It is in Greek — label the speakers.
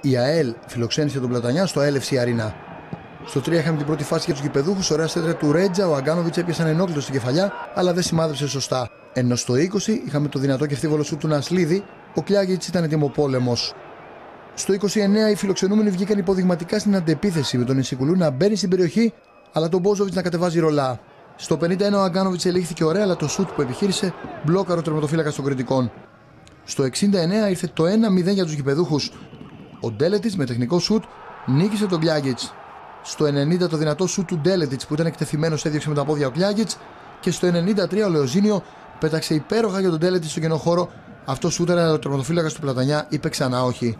Speaker 1: Η ΑΕΛ φιλοξένησε τον Πλατανιά στο LFC Arena. Στο 3 είχαμε την πρώτη φάση για τους γηπεδούχους. Ωραία στέτρα του Ρέτζα. Ο Αγκάνοβιτς έπιασε ένα ενόχλητο στην κεφαλιά, αλλά δεν σημάδεψε σωστά. Ενώ στο 20 είχαμε το δυνατό και ευθύβολο σου του Νασλίδη. Ο Κλιάγιτ ήταν ετοιμοπόλεμο. Στο 29 οι φιλοξενούμενοι βγήκαν υποδειγματικά στην αντεπίθεση με τον Ισικουλού να μπαίνει στην περιοχή, αλλά τον Μπόζοβιτς να κατεβάζει ρολά. Στο 51 ο Αγκάνοβιτς ελήχθηκε ωραία, αλλά το σουτ που επιχείρησε μπλόκαρε ο τερματοφύλακα των κριτικών. Στο 69 ήρθε το 1-0 για τους γηπεδούχους. Ο Ντέλετη με τεχνικό σουτ νίκησε τον Κλιάγιτ. Στο 90 το δυνατό σουτ του Ντέλετιτς που ήταν εκτεθειμένος έδιωξε με τα πόδια ο Κλιάγιτ. Και στο 93 ο Λεοζίνιο πέταξε υπέροχα για τον Ντέλετιτς στο κενό χώρο. Αυτό σούταρε ο τερματοφύλακα του Πλατανιά είπε ξανά όχι.